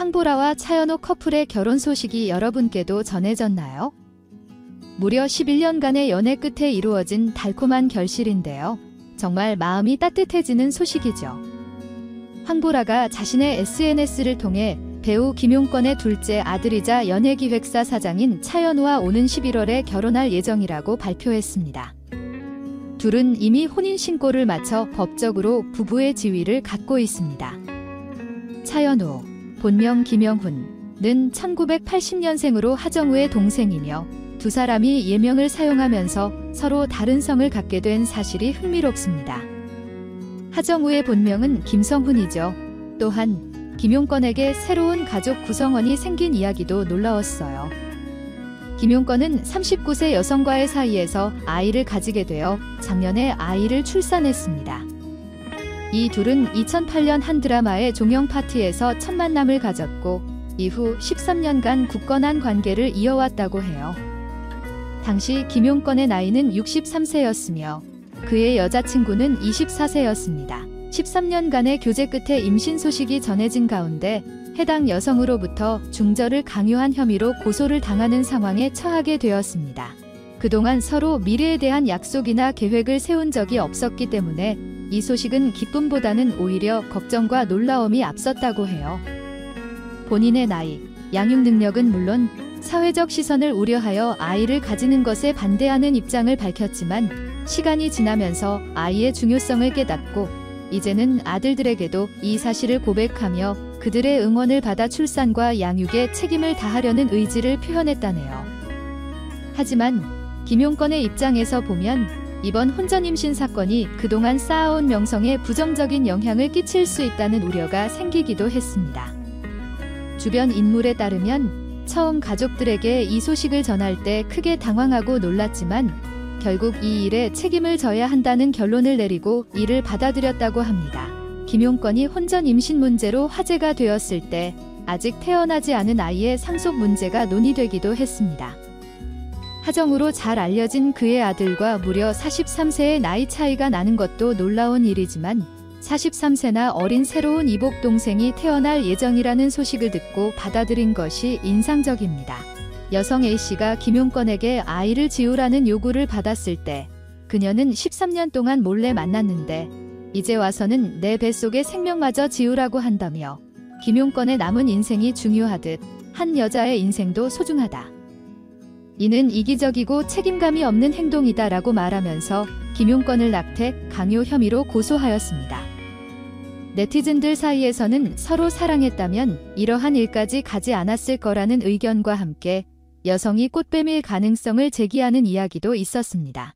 황보라와 차연호 커플의 결혼 소식이 여러분께도 전해졌나요? 무려 11년간의 연애 끝에 이루어진 달콤한 결실인데요. 정말 마음이 따뜻해지는 소식이죠. 황보라가 자신의 SNS를 통해 배우 김용권의 둘째 아들이자 연예기획사 사장인 차연우와 오는 11월에 결혼할 예정이라고 발표했습니다. 둘은 이미 혼인신고를 마쳐 법적으로 부부의 지위를 갖고 있습니다. 차연우, 본명 김영훈는 1980년생으로 하정우의 동생이며 두 사람이 예명을 사용하면서 서로 다른 성을 갖게 된 사실이 흥미롭습니다. 하정우의 본명은 김성훈이죠. 또한 김용권에게 새로운 가족 구성원이 생긴 이야기도 놀라웠어요. 김용권은 39세 여성과의 사이에서 아이를 가지게 되어 작년에 아이를 출산했습니다. 이 둘은 2008년 한 드라마의 종영 파티에서 첫 만남을 가졌고 이후 13년간 굳건한 관계를 이어왔다고 해요. 당시 김용권의 나이는 63세였으며 그의 여자친구는 24세였습니다. 13년간의 교제 끝에 임신 소식이 전해진 가운데 해당 여성으로부터 중절을 강요한 혐의로 고소를 당하는 상황에 처하게 되었습니다. 그동안 서로 미래에 대한 약속이나 계획을 세운 적이 없었기 때문에 이 소식은 기쁨보다는 오히려 걱정과 놀라움이 앞섰다고 해요. 본인의 나이, 양육 능력은 물론 사회적 시선을 우려하여 아이를 가지는 것에 반대하는 입장을 밝혔지만 시간이 지나면서 아이의 중요성을 깨닫고 이제는 아들들에게도 이 사실을 고백하며 그들의 응원을 받아 출산과 양육에 책임을 다하려는 의지를 표현했다네요. 하지만 김용권의 입장에서 보면 이번 혼전 임신 사건이 그동안 쌓아온 명성에 부정적인 영향을 끼칠 수 있다는 우려가 생기기도 했습니다. 주변 인물에 따르면 처음 가족들에게 이 소식을 전할 때 크게 당황하고 놀랐지만 결국 이 일에 책임을 져야 한다는 결론을 내리고 이를 받아들였다고 합니다. 김용권이 혼전 임신 문제로 화제가 되었을 때 아직 태어나지 않은 아이의 상속 문제가 논의되기도 했습니다. 하정우로 잘 알려진 그의 아들과 무려 43세의 나이 차이가 나는 것도 놀라운 일이지만 43세나 어린 새로운 이복 동생이 태어날 예정이라는 소식을 듣고 받아들인 것이 인상적입니다. 여성 A씨가 김용권에게 아이를 지우라는 요구를 받았을 때 그녀는 13년 동안 몰래 만났는데 이제 와서는 내 뱃속의 생명마저 지우라고 한다며 김용권의 남은 인생이 중요하듯 한 여자의 인생도 소중하다. 이는 이기적이고 책임감이 없는 행동이다라고 말하면서 김용권을 낙태, 강요 혐의로 고소하였습니다. 네티즌들 사이에서는 서로 사랑했다면 이러한 일까지 가지 않았을 거라는 의견과 함께 여성이 꽃뱀일 가능성을 제기하는 이야기도 있었습니다.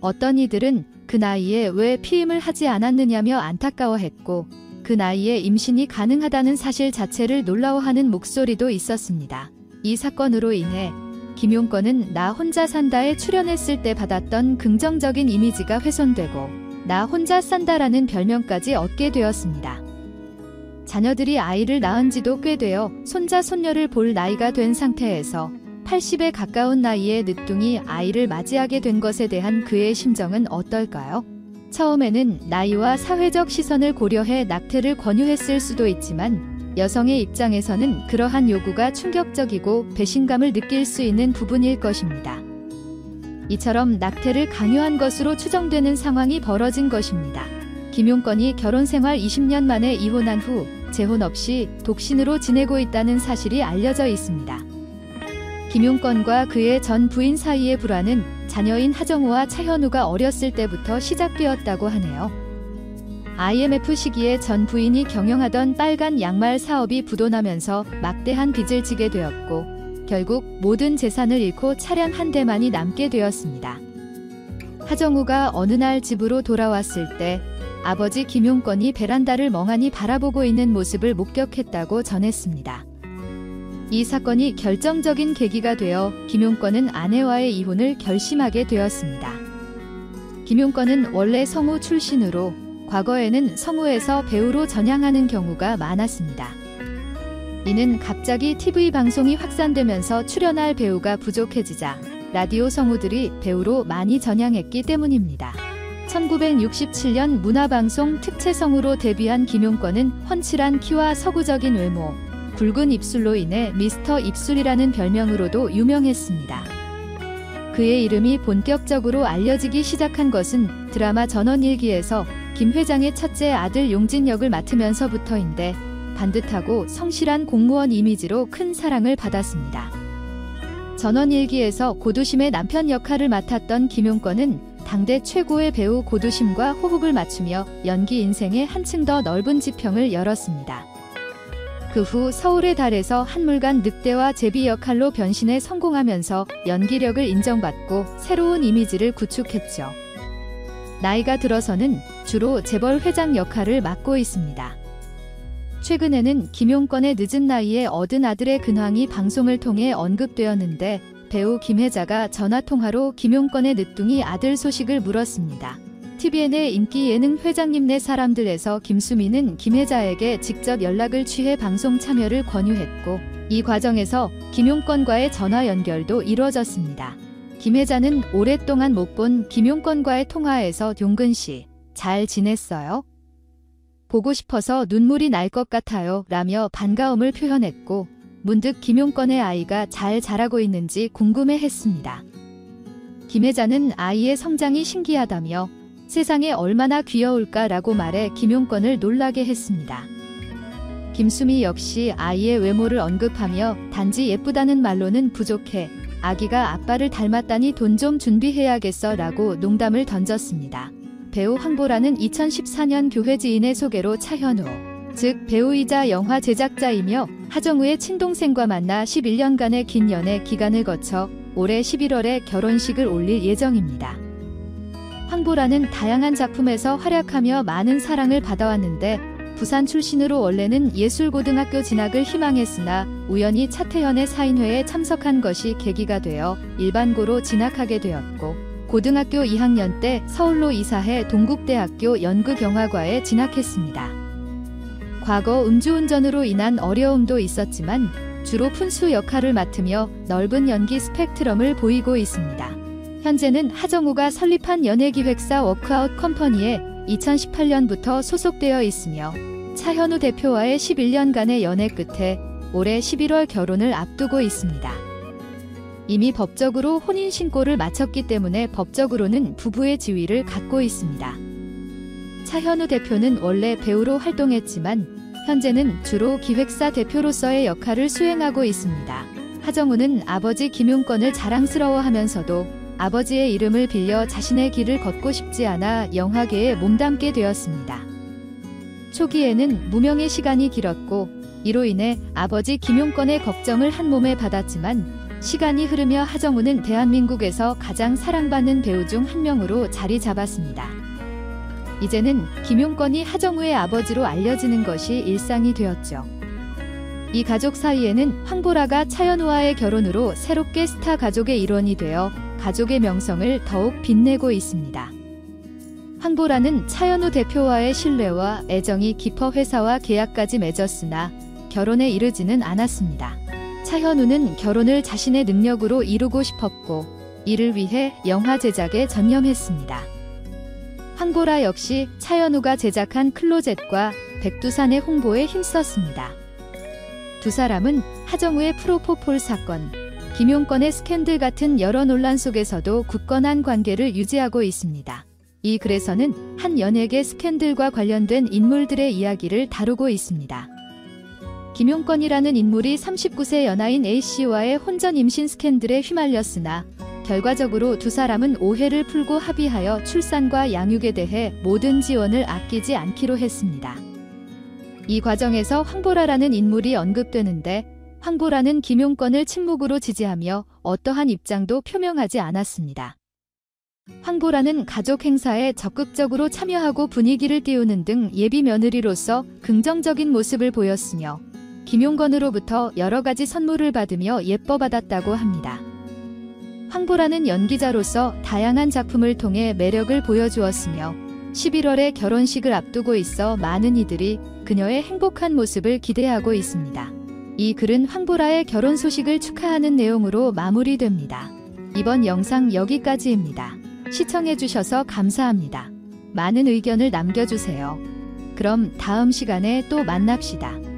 어떤 이들은 그 나이에 왜 피임을 하지 않았느냐며 안타까워했고 그 나이에 임신이 가능하다는 사실 자체를 놀라워하는 목소리도 있었습니다. 이 사건으로 인해 김용권은 나 혼자 산다에 출연했을 때 받았던 긍정적인 이미지가 훼손되고 나 혼자 산다라는 별명까지 얻게 되었습니다. 자녀들이 아이를 낳은 지도 꽤 되어 손자 손녀를 볼 나이가 된 상태에서 80에 가까운 나이에 늦둥이 아이를 맞이하게 된 것에 대한 그의 심정은 어떨까요? 처음에는 나이와 사회적 시선을 고려해 낙태를 권유했을 수도 있지만 여성의 입장에서는 그러한 요구가 충격적이고 배신감을 느낄 수 있는 부분일 것입니다. 이처럼 낙태를 강요한 것으로 추정되는 상황이 벌어진 것입니다. 김용권이 결혼 생활 20년 만에 이혼한 후 재혼 없이 독신으로 지내고 있다는 사실이 알려져 있습니다. 김용권과 그의 전 부인 사이의 불화는 자녀인 하정우와 차현우가 어렸을 때부터 시작되었다고 하네요. IMF 시기에 전 부인이 경영하던 빨간 양말 사업이 부도나면서 막대한 빚을 지게 되었고 결국 모든 재산을 잃고 차량 한 대만이 남게 되었습니다. 하정우가 어느 날 집으로 돌아왔을 때 아버지 김용권이 베란다를 멍하니 바라보고 있는 모습을 목격했다고 전했습니다. 이 사건이 결정적인 계기가 되어 김용권은 아내와의 이혼을 결심하게 되었습니다. 김용권은 원래 성우 출신으로 과거에는 성우에서 배우로 전향하는 경우가 많았습니다. 이는 갑자기 TV 방송이 확산되면서 출연할 배우가 부족해지자 라디오 성우들이 배우로 많이 전향했기 때문입니다. 1967년 문화방송 특채성우로 데뷔한 김용권은 훤칠한 키와 서구적인 외모, 굵은 입술로 인해 미스터 입술이라는 별명으로도 유명했습니다. 그의 이름이 본격적으로 알려지기 시작한 것은 드라마 전원일기에서 김 회장의 첫째 아들 용진 역을 맡으면서부터인데 반듯하고 성실한 공무원 이미지로 큰 사랑을 받았습니다. 전원일기에서 고두심의 남편 역할을 맡았던 김용권은 당대 최고의 배우 고두심과 호흡을 맞추며 연기 인생의 한층 더 넓은 지평을 열었습니다. 그 후 서울의 달에서 한물간 늑대와 제비 역할로 변신에 성공하면서 연기력을 인정받고 새로운 이미지를 구축했죠. 나이가 들어서는 주로 재벌 회장 역할을 맡고 있습니다. 최근에는 김용권의 늦은 나이에 얻은 아들의 근황이 방송을 통해 언급되었는데 배우 김혜자가 전화통화로 김용권의 늦둥이 아들 소식을 물었습니다. TVN의 인기 예능 회장님 네 사람들에서 김수미는 김혜자에게 직접 연락을 취해 방송 참여를 권유했고 이 과정에서 김용권과의 전화 연결도 이루어졌습니다. 김혜자는 오랫동안 못 본 김용권과의 통화에서 용근 씨, 잘 지냈어요? 보고 싶어서 눈물이 날 것 같아요. 라며 반가움을 표현했고, 문득 김용권의 아이가 잘 자라고 있는지 궁금해 했습니다. 김혜자는 아이의 성장이 신기하다며 세상에 얼마나 귀여울까라고 말해 김용권을 놀라게 했습니다. 김수미 역시 아이의 외모를 언급하며 단지 예쁘다는 말로는 부족해 아기가 아빠를 닮았다니 돈 좀 준비해야겠어 라고 농담을 던졌습니다. 배우 황보라는 2014년 교회 지인의 소개로 차현우, 즉 배우이자 영화 제작자이며 하정우의 친동생과 만나 11년간의 긴 연애 기간을 거쳐 올해 11월에 결혼식을 올릴 예정입니다. 황보라는 다양한 작품에서 활약하며 많은 사랑을 받아왔는데 부산 출신으로 원래는 예술고등학교 진학을 희망했으나 우연히 차태현의 사인회에 참석한 것이 계기가 되어 일반고로 진학하게 되었고 고등학교 2학년 때 서울로 이사해 동국대학교 연극영화과에 진학했습니다. 과거 음주운전으로 인한 어려움도 있었지만 주로 푼수 역할을 맡으며 넓은 연기 스펙트럼을 보이고 있습니다. 현재는 하정우가 설립한 연예기획사 워크아웃 컴퍼니에 2018년부터 소속되어 있으며 차현우 대표와의 11년간의 연애 끝에 올해 11월 결혼을 앞두고 있습니다. 이미 법적으로 혼인 신고를 마쳤기 때문에 법적으로는 부부의 지위를 갖고 있습니다. 차현우 대표는 원래 배우로 활동했지만 현재는 주로 기획사 대표로서의 역할을 수행하고 있습니다. 하정우는 아버지 김용권을 자랑스러워하면서도 아버지의 이름을 빌려 자신의 길을 걷고 싶지 않아 영화계에 몸담게 되었습니다. 초기에는 무명의 시간이 길었고 이로 인해 아버지 김용권의 걱정을 한 몸에 받았지만 시간이 흐르며 하정우는 대한민국에서 가장 사랑받는 배우 중 한 명으로 자리 잡았습니다. 이제는 김용권이 하정우의 아버지로 알려지는 것이 일상이 되었죠. 이 가족 사이에는 황보라가 차연우와의 결혼으로 새롭게 스타 가족의 일원이 되어 가족의 명성을 더욱 빛내고 있습니다. 황보라는 차현우 대표와의 신뢰와 애정이 깊어 회사와 계약까지 맺었으나 결혼에 이르지는 않았습니다. 차현우는 결혼을 자신의 능력으로 이루고 싶었고 이를 위해 영화 제작에 전념했습니다. 황보라 역시 차현우가 제작한 클로젯과 백두산의 홍보에 힘썼습니다. 두 사람은 하정우의 프로포폴 사건, 김용권의 스캔들 같은 여러 논란 속에서도 굳건한 관계를 유지하고 있습니다. 이 글에서는 한 연예계 스캔들과 관련된 인물들의 이야기를 다루고 있습니다. 김용권이라는 인물이 39세 연하인 A씨와의 혼전 임신 스캔들에 휘말렸으나 결과적으로 두 사람은 오해를 풀고 합의하여 출산과 양육에 대해 모든 지원을 아끼지 않기로 했습니다. 이 과정에서 황보라라는 인물이 언급되는데 황보라는 김용권을 침묵으로 지지하며 어떠한 입장도 표명하지 않았습니다. 황보라는 가족 행사에 적극적으로 참여하고 분위기를 띄우는 등 예비 며느리로서 긍정적인 모습을 보였으며 김용건으로부터 여러 가지 선물을 받으며 예뻐받았다고 합니다. 황보라는 연기자로서 다양한 작품을 통해 매력을 보여주었으며 11월에 결혼식을 앞두고 있어 많은 이들이 그녀의 행복한 모습을 기대하고 있습니다. 이 글은 황보라의 결혼 소식을 축하하는 내용으로 마무리됩니다. 이번 영상 여기까지입니다. 시청해주셔서 감사합니다. 많은 의견을 남겨주세요. 그럼 다음 시간에 또 만납시다.